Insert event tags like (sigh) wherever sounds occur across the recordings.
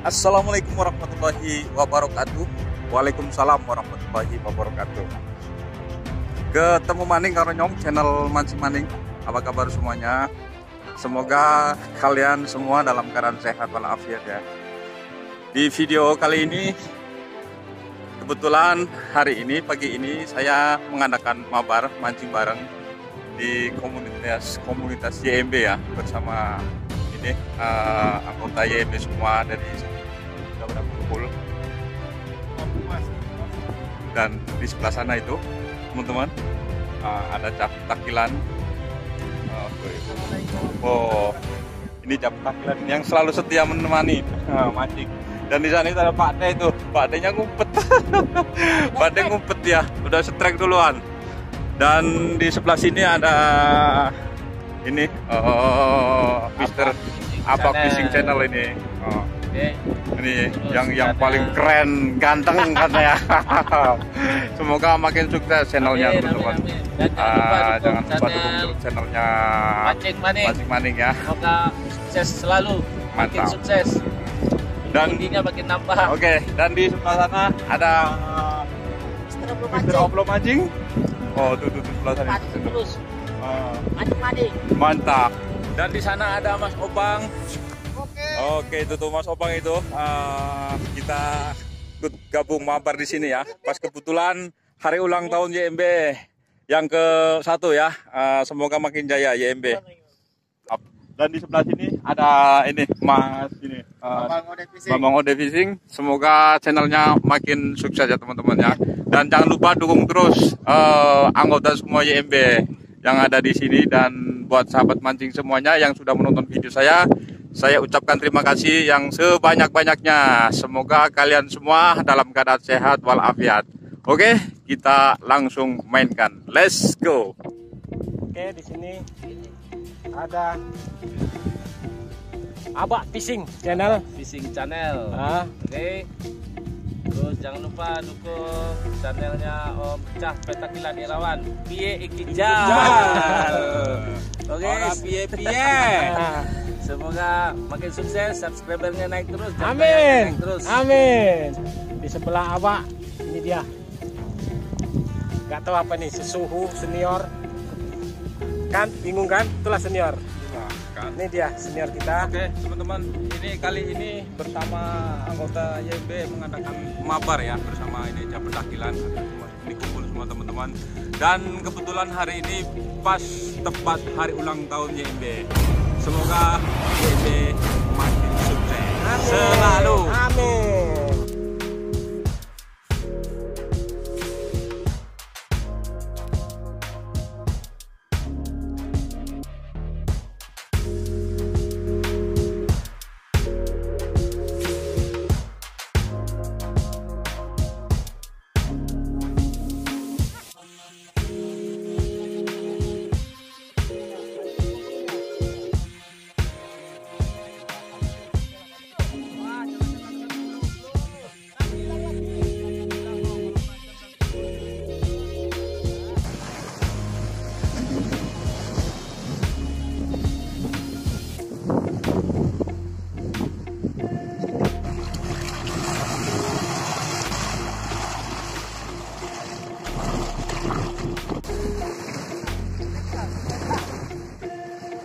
Assalamualaikum warahmatullahi wabarakatuh. Waalaikumsalam warahmatullahi wabarakatuh. Ketemu maning karo nyom channel Mancing Maning. Apa kabar semuanya? Semoga kalian semua dalam keadaan sehat walafiat ya. Di video kali ini kebetulan hari ini pagi ini saya mengadakan mabar mancing bareng di komunitas komunitas YMB ya bersama ini uh, anggota YMB semua dari sudah berapa kumpul. Dan di sebelah sana itu teman-teman uh, ada cap takilan. Uh, oh ini cap takilan yang selalu setia menemani uh, dan di sana itu ada Pak De itu. Pak D nya ngumpet. (laughs) Pak D ngumpet ya. Udah setrek duluan. Dan di sebelah sini ada ini uh, Mister apa? Fishing channel. Ini. Oh. ini yang yang paling keren ganteng katanya. (laughs) Semoga makin sukses channelnya teman-teman. uh, jangan lupa dukung terus channelnya mancing maning mancing maning ya. Semoga sukses selalu. Makin Mantap. sukses. Dan Indinya makin nambah. Oke dan di sebelah sana ada Mister Oplo mancing. Oh tuh tuh, tuh sebelah sana. Terus Maning mantap dan di sana ada Mas Opang oke Oke itu tuh Mas Opang itu uh, kita ikut gabung mabar di sini ya. Pas kebetulan hari ulang tahun YMB yang ke satu ya. Uh, semoga makin jaya YMB. Dan di sebelah sini ada ini Mas ini uh, Bambang Ode Fishing. Semoga channelnya makin sukses ya teman-teman ya. Dan jangan lupa dukung terus uh, anggota semua YMB yang ada di sini dan buat sahabat mancing semuanya yang sudah menonton video saya saya ucapkan terima kasih yang sebanyak-banyaknya. Semoga kalian semua dalam keadaan sehat walafiat. Oke, kita langsung mainkan. Let's go. Oke, di sini ada Abak Fishing Channel. fishing channel Ah, oke terus jangan lupa dukung channelnya Om Cah Petakilan Irawan Pie Ikijal oke pie pie. (laughs) semoga makin sukses subscribernya naik terus amin. naik terus Amin. Di sebelah Abak ini dia. Gak tahu apa nih, sesuhu senior. Kan bingung kan? Itulah senior. Ini dia senior kita. Oke teman-teman, ini kali ini bersama anggota YB mengadakan mabar ya bersama ini Jam Pendakilan ini kumpul semua teman-teman dan kebetulan hari ini pas tepat hari ulang tahun YB. Semoga YB makin sukses selalu. Amin.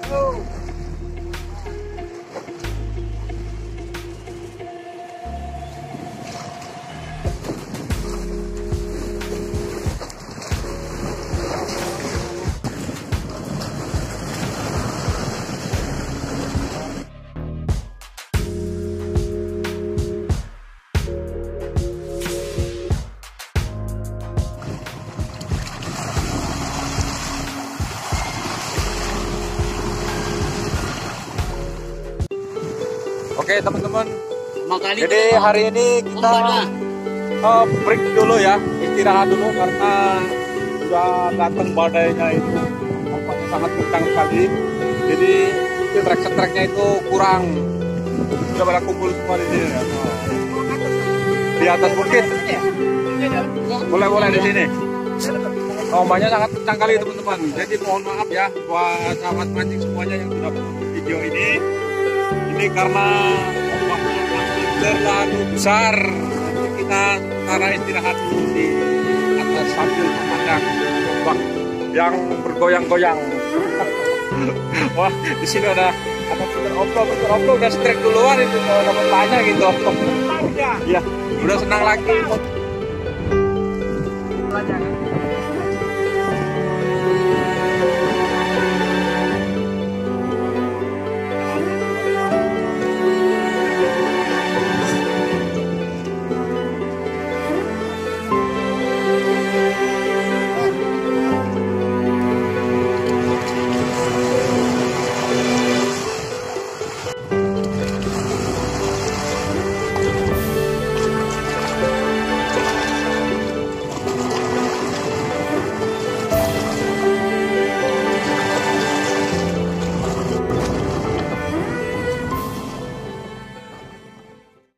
Oh! Oke teman-teman, jadi hari ini kita uh, break dulu ya, istirahat dulu karena sudah datang badainya itu ombaknya sangat kencang sekali. Jadi trek-treknya itu kurang. Sudah pada kumpul semua di sini ya. Di atas bukit. Boleh boleh di sini. Ombaknya sangat kencang kali teman-teman. Jadi mohon maaf ya buat sahabat mancing semuanya yang sudah video ini. Ini karena terlalu besar. Kita cara istirahat dulu di atas sambil memandang ombak yang bergoyang-goyang. (laughs) Wah, di sini ada ada putar ombak, putar ombak udah strike duluan itu mau dapat banyak gitu. Ya. Iya, udah senang lagi.